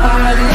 tracking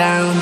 down